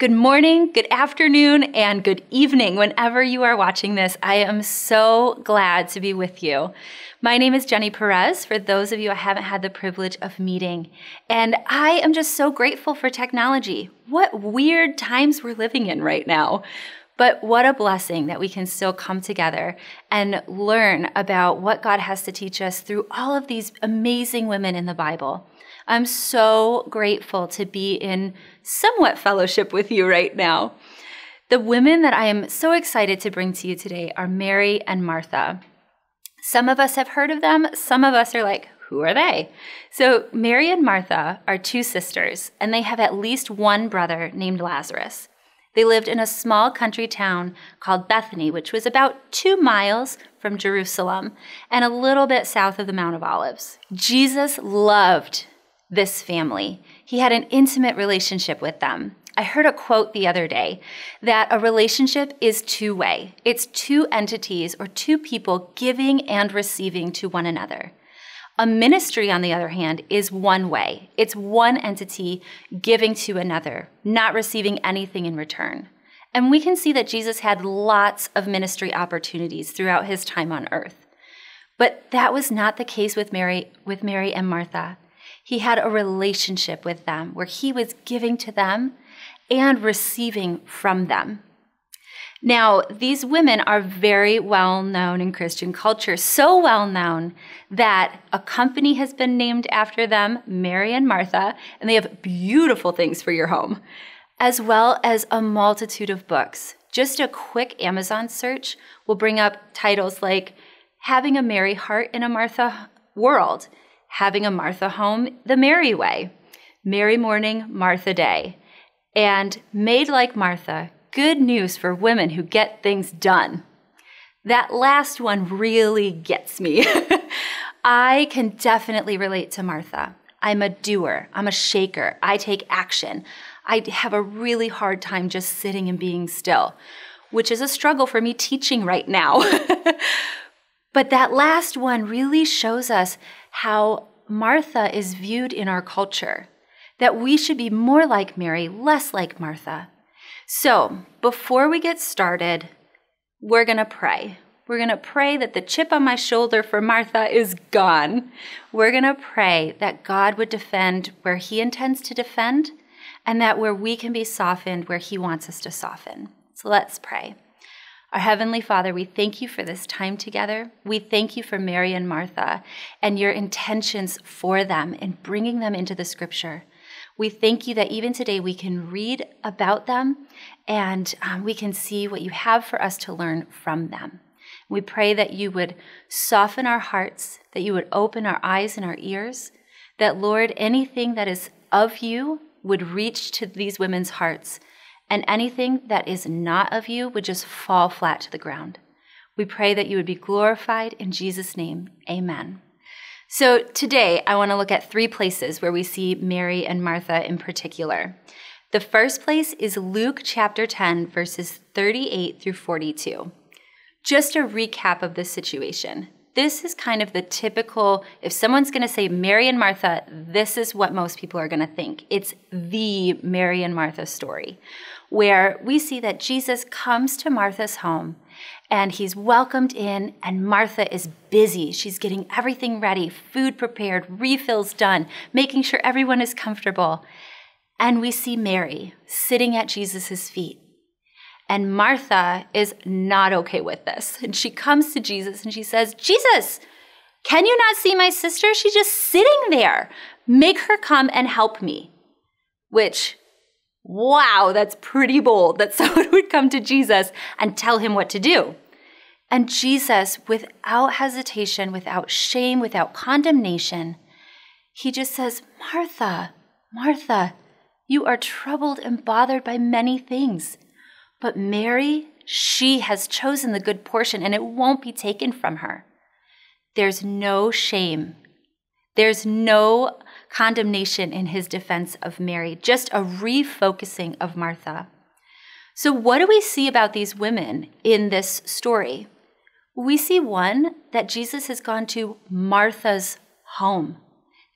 Good morning, good afternoon, and good evening whenever you are watching this. I am so glad to be with you. My name is Jenny Perez, for those of you I haven't had the privilege of meeting. And I am just so grateful for technology. What weird times we're living in right now. But what a blessing that we can still come together and learn about what God has to teach us through all of these amazing women in the Bible. I'm so grateful to be in somewhat fellowship with you right now. The women that I am so excited to bring to you today are Mary and Martha. Some of us have heard of them, some of us are like, who are they? So, Mary and Martha are two sisters, and they have at least one brother named Lazarus. They lived in a small country town called Bethany, which was about two miles from Jerusalem and a little bit south of the Mount of Olives. Jesus loved this family. He had an intimate relationship with them. I heard a quote the other day that a relationship is two way. It's two entities or two people giving and receiving to one another. A ministry, on the other hand, is one way. It's one entity giving to another, not receiving anything in return. And we can see that Jesus had lots of ministry opportunities throughout his time on earth. But that was not the case with Mary, with Mary and Martha. He had a relationship with them where he was giving to them and receiving from them. Now, these women are very well known in Christian culture, so well known that a company has been named after them, Mary and Martha, and they have beautiful things for your home, as well as a multitude of books. Just a quick Amazon search will bring up titles like Having a Mary Heart in a Martha World having a Martha home the Mary way, Mary morning, Martha day, and made like Martha, good news for women who get things done. That last one really gets me. I can definitely relate to Martha. I'm a doer, I'm a shaker, I take action. I have a really hard time just sitting and being still, which is a struggle for me teaching right now. but that last one really shows us how Martha is viewed in our culture, that we should be more like Mary, less like Martha. So, before we get started, we're going to pray. We're going to pray that the chip on my shoulder for Martha is gone. We're going to pray that God would defend where He intends to defend, and that where we can be softened, where He wants us to soften. So let's pray. Our Heavenly Father, we thank you for this time together. We thank you for Mary and Martha and your intentions for them in bringing them into the scripture. We thank you that even today we can read about them and um, we can see what you have for us to learn from them. We pray that you would soften our hearts, that you would open our eyes and our ears, that, Lord, anything that is of you would reach to these women's hearts and anything that is not of you would just fall flat to the ground. We pray that you would be glorified in Jesus' name. Amen. So today, I want to look at three places where we see Mary and Martha in particular. The first place is Luke chapter 10, verses 38 through 42. Just a recap of this situation. This is kind of the typical, if someone's going to say Mary and Martha, this is what most people are going to think. It's the Mary and Martha story where we see that Jesus comes to Martha's home and he's welcomed in, and Martha is busy. She's getting everything ready, food prepared, refills done, making sure everyone is comfortable. And we see Mary sitting at Jesus' feet. And Martha is not okay with this. And she comes to Jesus and she says, Jesus, can you not see my sister? She's just sitting there. Make her come and help me. Which Wow, that's pretty bold that someone would come to Jesus and tell him what to do. And Jesus, without hesitation, without shame, without condemnation, he just says, Martha, Martha, you are troubled and bothered by many things. But Mary, she has chosen the good portion and it won't be taken from her. There's no shame. There's no condemnation in his defense of Mary, just a refocusing of Martha. So, what do we see about these women in this story? We see one that Jesus has gone to Martha's home.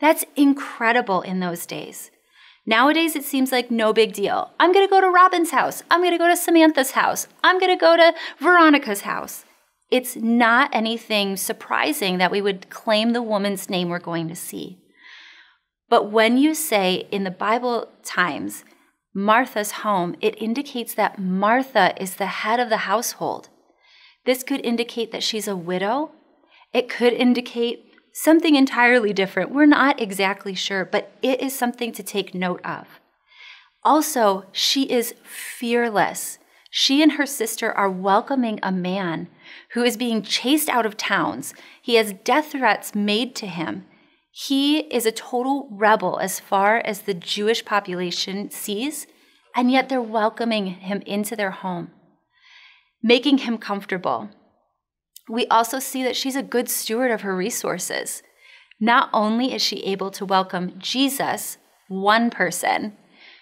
That's incredible in those days. Nowadays, it seems like no big deal. I'm going to go to Robin's house. I'm going to go to Samantha's house. I'm going to go to Veronica's house. It's not anything surprising that we would claim the woman's name we're going to see. But when you say in the Bible times, Martha's home, it indicates that Martha is the head of the household. This could indicate that she's a widow. It could indicate something entirely different. We're not exactly sure, but it is something to take note of. Also, she is fearless. She and her sister are welcoming a man who is being chased out of towns. He has death threats made to him. He is a total rebel as far as the Jewish population sees, and yet they're welcoming him into their home, making him comfortable. We also see that she's a good steward of her resources. Not only is she able to welcome Jesus, one person,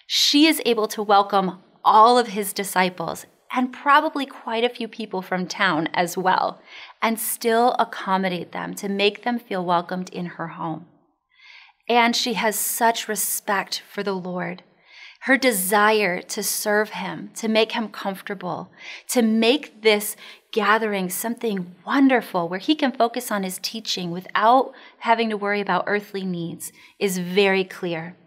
she is able to welcome all of his disciples and probably quite a few people from town as well, and still accommodate them to make them feel welcomed in her home. And she has such respect for the Lord. Her desire to serve him, to make him comfortable, to make this gathering something wonderful where he can focus on his teaching without having to worry about earthly needs is very clear.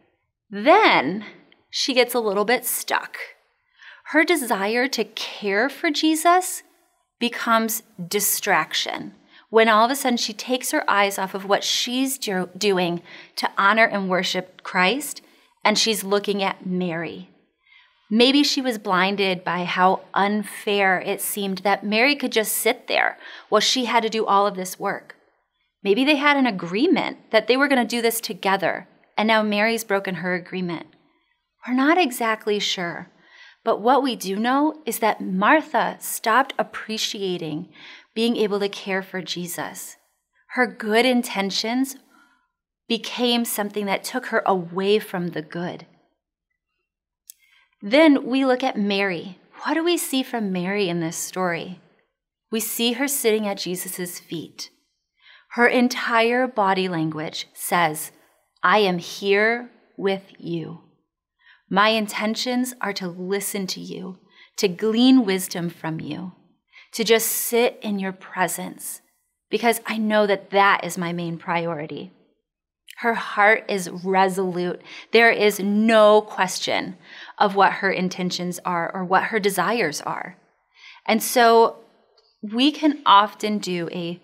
Then she gets a little bit stuck. Her desire to care for Jesus becomes distraction when all of a sudden she takes her eyes off of what she's do- doing to honor and worship Christ and she's looking at Mary. Maybe she was blinded by how unfair it seemed that Mary could just sit there while she had to do all of this work. Maybe they had an agreement that they were going to do this together, and now Mary's broken her agreement. We're not exactly sure. But what we do know is that Martha stopped appreciating being able to care for Jesus. Her good intentions became something that took her away from the good. Then we look at Mary. What do we see from Mary in this story? We see her sitting at Jesus' feet. Her entire body language says, I am here with you. My intentions are to listen to you, to glean wisdom from you to just sit in your presence because I know that that is my main priority. Her heart is resolute. There is no question of what her intentions are or what her desires are. And so we can often do a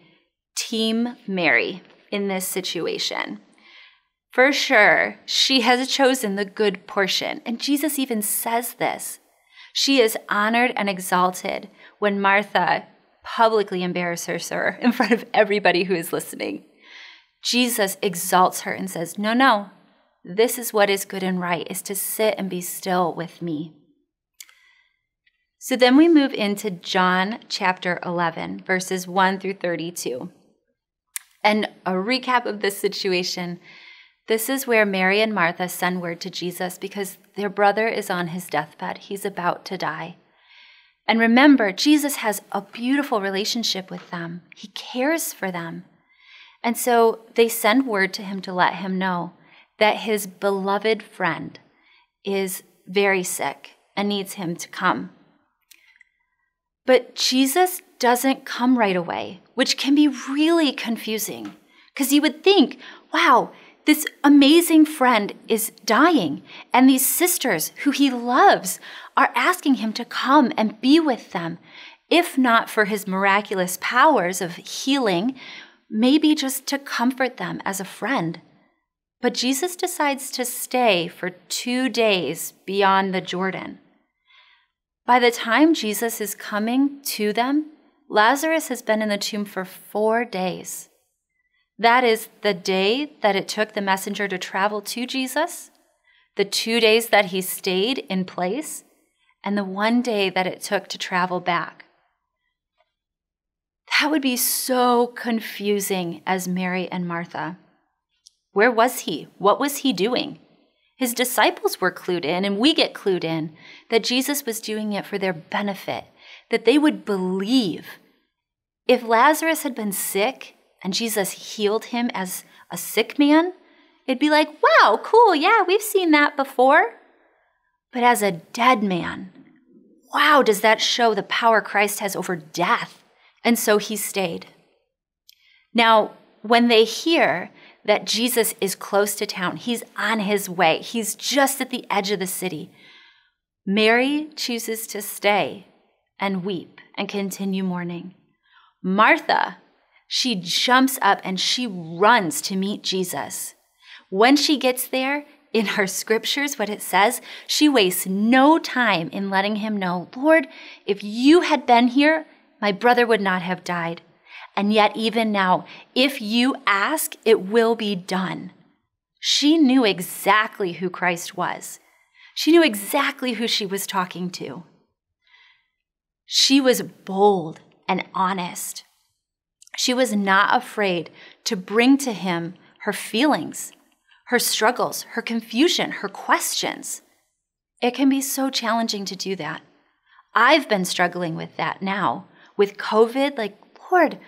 team Mary in this situation. For sure, she has chosen the good portion. And Jesus even says this. She is honored and exalted when Martha publicly embarrasses her in front of everybody who is listening. Jesus exalts her and says, No, no, this is what is good and right, is to sit and be still with me. So then we move into John chapter 11, verses 1 through 32. And a recap of this situation this is where Mary and Martha send word to Jesus because their brother is on his deathbed. He's about to die. And remember, Jesus has a beautiful relationship with them, he cares for them. And so they send word to him to let him know that his beloved friend is very sick and needs him to come. But Jesus doesn't come right away, which can be really confusing because you would think, wow, this amazing friend is dying, and these sisters who he loves are asking him to come and be with them, if not for his miraculous powers of healing, maybe just to comfort them as a friend. But Jesus decides to stay for two days beyond the Jordan. By the time Jesus is coming to them, Lazarus has been in the tomb for four days. That is the day that it took the messenger to travel to Jesus, the two days that he stayed in place, and the one day that it took to travel back. That would be so confusing as Mary and Martha. Where was he? What was he doing? His disciples were clued in, and we get clued in that Jesus was doing it for their benefit, that they would believe. If Lazarus had been sick and Jesus healed him as a sick man, it'd be like, wow, cool, yeah, we've seen that before. But as a dead man, wow, does that show the power Christ has over death? And so he stayed. Now, when they hear that Jesus is close to town, he's on his way, he's just at the edge of the city, Mary chooses to stay and weep and continue mourning. Martha, she jumps up and she runs to meet Jesus. When she gets there, in her scriptures, what it says, she wastes no time in letting him know, Lord, if you had been here, my brother would not have died. And yet, even now, if you ask, it will be done. She knew exactly who Christ was. She knew exactly who she was talking to. She was bold and honest. She was not afraid to bring to him her feelings, her struggles, her confusion, her questions. It can be so challenging to do that. I've been struggling with that now. With COVID, like, Lord,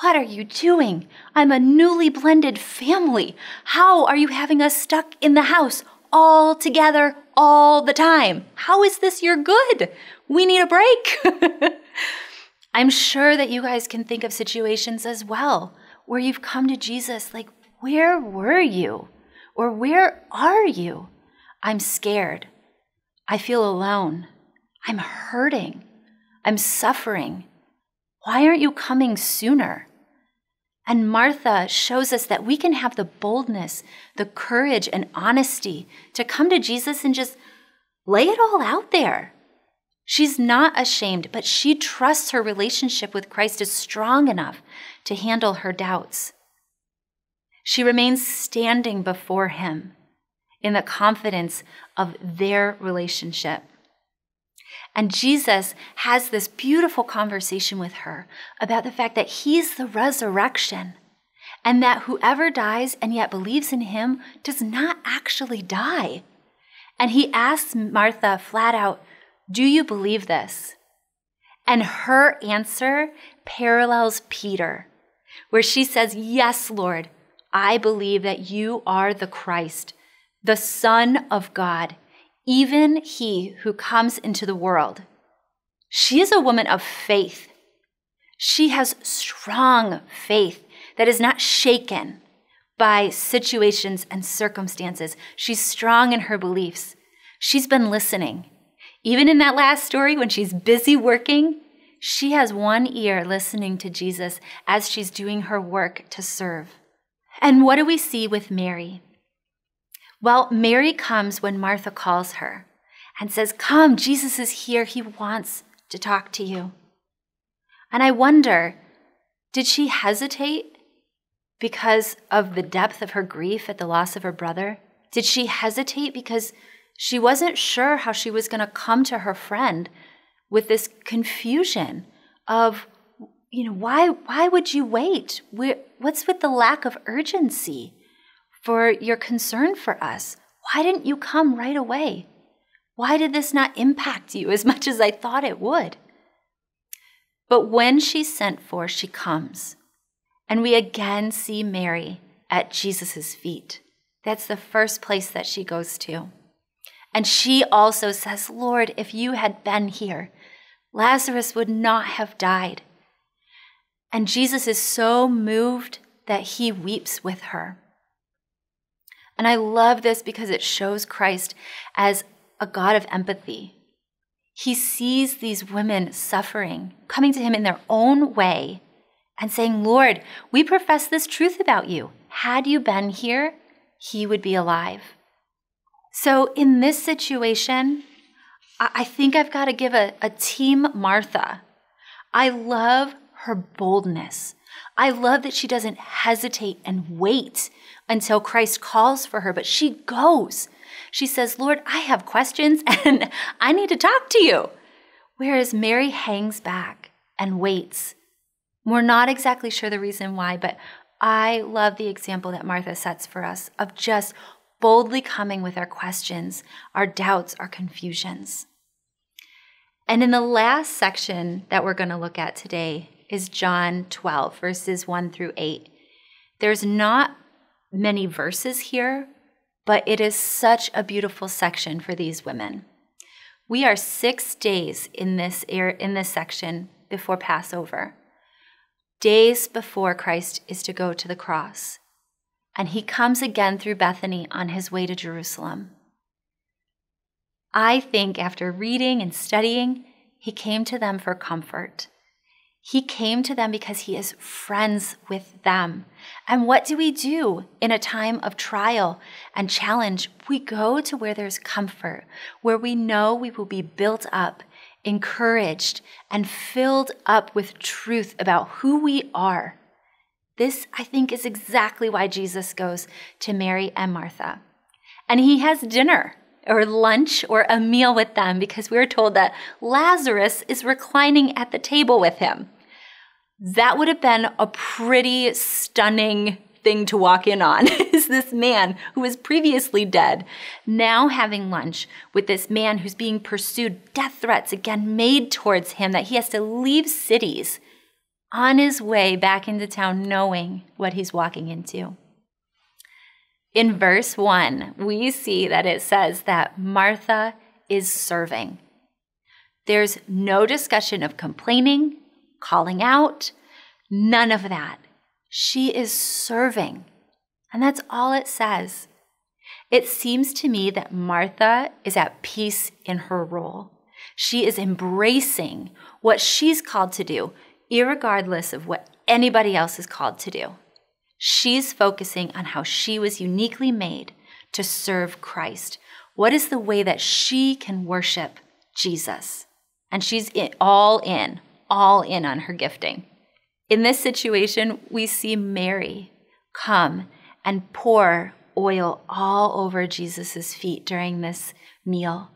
what are you doing? I'm a newly blended family. How are you having us stuck in the house all together all the time? How is this your good? We need a break. I'm sure that you guys can think of situations as well where you've come to Jesus like, where were you? Or where are you? I'm scared. I feel alone. I'm hurting. I'm suffering. Why aren't you coming sooner? And Martha shows us that we can have the boldness, the courage, and honesty to come to Jesus and just lay it all out there. She's not ashamed, but she trusts her relationship with Christ is strong enough to handle her doubts. She remains standing before him in the confidence of their relationship. And Jesus has this beautiful conversation with her about the fact that he's the resurrection and that whoever dies and yet believes in him does not actually die. And he asks Martha flat out, Do you believe this? And her answer parallels Peter, where she says, Yes, Lord, I believe that you are the Christ, the Son of God, even he who comes into the world. She is a woman of faith. She has strong faith that is not shaken by situations and circumstances. She's strong in her beliefs. She's been listening. Even in that last story, when she's busy working, she has one ear listening to Jesus as she's doing her work to serve. And what do we see with Mary? Well, Mary comes when Martha calls her and says, Come, Jesus is here. He wants to talk to you. And I wonder, did she hesitate because of the depth of her grief at the loss of her brother? Did she hesitate because she wasn't sure how she was going to come to her friend with this confusion of you know, why why would you wait? what's with the lack of urgency for your concern for us? Why didn't you come right away? Why did this not impact you as much as I thought it would? But when she's sent for, she comes. And we again see Mary at Jesus' feet. That's the first place that she goes to. And she also says, Lord, if you had been here, Lazarus would not have died. And Jesus is so moved that he weeps with her. And I love this because it shows Christ as a God of empathy. He sees these women suffering, coming to him in their own way, and saying, Lord, we profess this truth about you. Had you been here, he would be alive. So, in this situation, I think I've got to give a, a team Martha. I love her boldness. I love that she doesn't hesitate and wait until Christ calls for her, but she goes. She says, Lord, I have questions and I need to talk to you. Whereas Mary hangs back and waits. We're not exactly sure the reason why, but I love the example that Martha sets for us of just boldly coming with our questions, our doubts, our confusions. And in the last section that we're going to look at today, is John 12, verses 1 through 8. There's not many verses here, but it is such a beautiful section for these women. We are six days in this, in this section before Passover, days before Christ is to go to the cross. And he comes again through Bethany on his way to Jerusalem. I think after reading and studying, he came to them for comfort. He came to them because he is friends with them. And what do we do in a time of trial and challenge? We go to where there's comfort, where we know we will be built up, encouraged, and filled up with truth about who we are. This, I think, is exactly why Jesus goes to Mary and Martha. And he has dinner or lunch or a meal with them because we're told that Lazarus is reclining at the table with him. That would have been a pretty stunning thing to walk in on is this man who was previously dead now having lunch with this man who's being pursued death threats again made towards him that he has to leave cities on his way back into town knowing what he's walking into in verse 1 we see that it says that martha is serving there's no discussion of complaining calling out, none of that. She is serving. And that's all it says. It seems to me that Martha is at peace in her role. She is embracing what she's called to do, regardless of what anybody else is called to do. She's focusing on how she was uniquely made to serve Christ. What is the way that she can worship Jesus? And she's all in, all in on her gifting. In this situation, we see Mary come and pour oil all over Jesus' feet during this meal.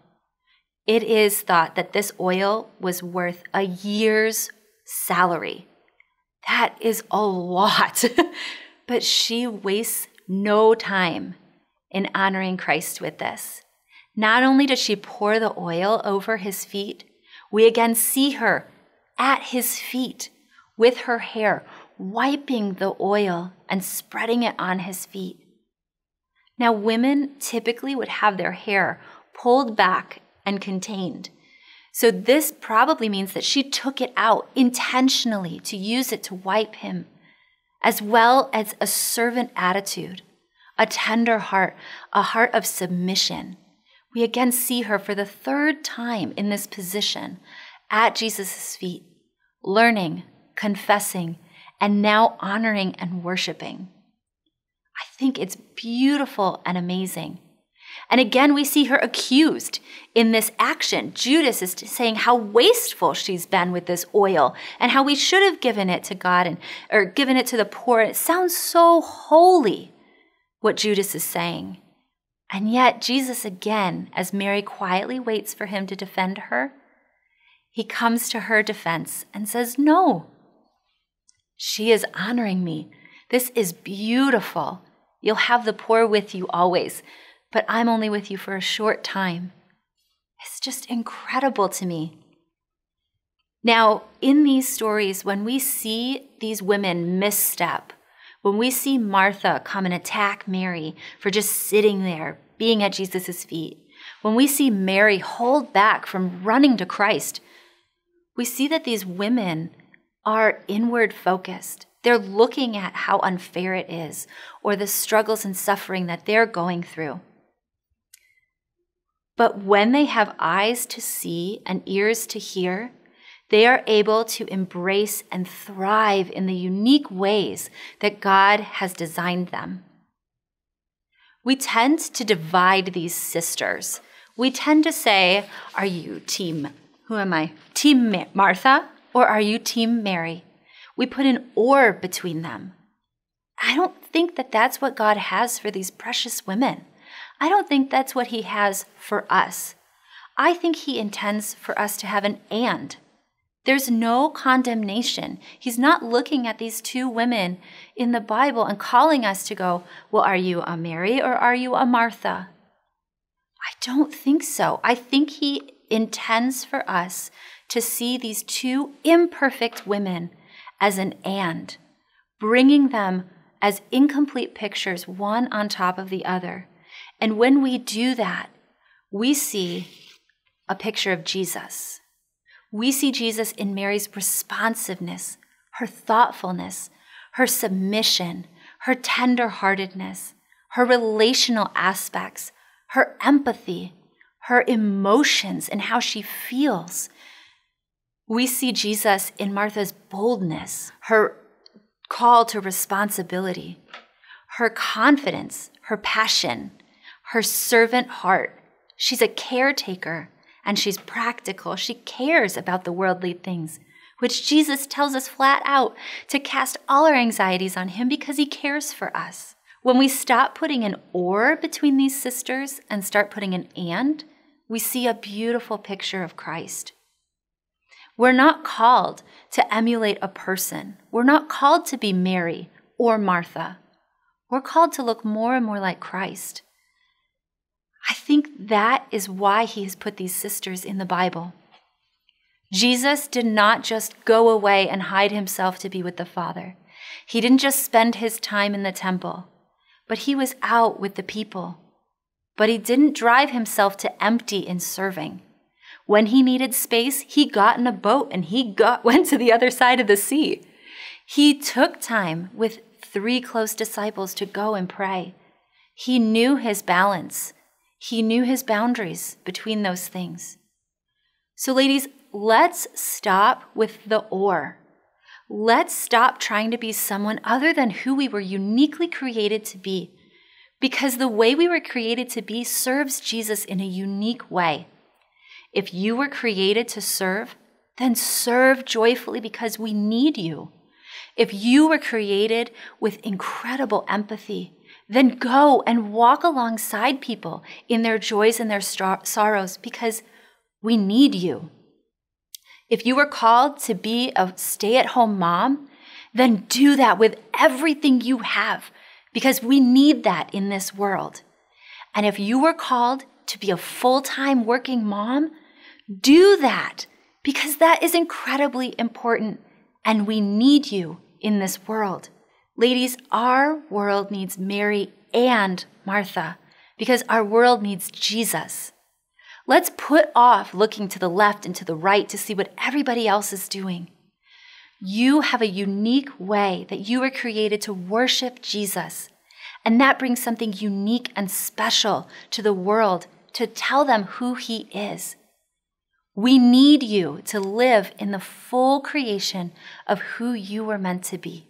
It is thought that this oil was worth a year's salary. That is a lot. but she wastes no time in honoring Christ with this. Not only does she pour the oil over his feet, we again see her at his feet with her hair, wiping the oil and spreading it on his feet. Now, women typically would have their hair pulled back and contained. So, this probably means that she took it out intentionally to use it to wipe him, as well as a servant attitude, a tender heart, a heart of submission. We again see her for the third time in this position at Jesus' feet, learning, confessing, and now honoring and worshiping. I think it's beautiful and amazing. And again, we see her accused in this action. Judas is saying how wasteful she's been with this oil and how we should have given it to God and or given it to the poor. It sounds so holy what Judas is saying. And yet, Jesus again, as Mary quietly waits for him to defend her, he comes to her defense and says, No. She is honoring me. This is beautiful. You'll have the poor with you always, but I'm only with you for a short time. It's just incredible to me. Now, in these stories, when we see these women misstep, when we see Martha come and attack Mary for just sitting there, being at Jesus' feet, when we see Mary hold back from running to Christ, we see that these women are inward focused. They're looking at how unfair it is or the struggles and suffering that they're going through. But when they have eyes to see and ears to hear, they are able to embrace and thrive in the unique ways that God has designed them. We tend to divide these sisters. We tend to say, Are you team who am I? Team Martha or are you Team Mary? We put an or between them. I don't think that that's what God has for these precious women. I don't think that's what He has for us. I think He intends for us to have an and. There's no condemnation. He's not looking at these two women in the Bible and calling us to go, Well, are you a Mary or are you a Martha? I don't think so. I think He intends for us to see these two imperfect women as an and, bringing them as incomplete pictures, one on top of the other. And when we do that, we see a picture of Jesus. We see Jesus in Mary's responsiveness, her thoughtfulness, her submission, her tenderheartedness, her relational aspects, her empathy, her emotions, and how she feels. We see Jesus in Martha's boldness, her call to responsibility, her confidence, her passion, her servant heart. She's a caretaker and she's practical. She cares about the worldly things, which Jesus tells us flat out to cast all our anxieties on him because he cares for us. When we stop putting an or between these sisters and start putting an and, we see a beautiful picture of Christ. We're not called to emulate a person. We're not called to be Mary or Martha. We're called to look more and more like Christ. I think that is why he has put these sisters in the Bible. Jesus did not just go away and hide himself to be with the Father. He didn't just spend his time in the temple, but he was out with the people. But he didn't drive himself to empty in serving. When he needed space, he got in a boat and he got, went to the other side of the sea. He took time with three close disciples to go and pray. He knew his balance. He knew his boundaries between those things. So, ladies, let's stop with the or. Let's stop trying to be someone other than who we were uniquely created to be, because the way we were created to be serves Jesus in a unique way. If you were created to serve, then serve joyfully because we need you. If you were created with incredible empathy, then go and walk alongside people in their joys and their sorrows because we need you. If you were called to be a stay at home mom, then do that with everything you have because we need that in this world. And if you were called to be a full time working mom, do that because that is incredibly important and we need you in this world. Ladies, our world needs Mary and Martha because our world needs Jesus. Let's put off looking to the left and to the right to see what everybody else is doing. You have a unique way that you were created to worship Jesus. And that brings something unique and special to the world to tell them who he is. We need you to live in the full creation of who you were meant to be.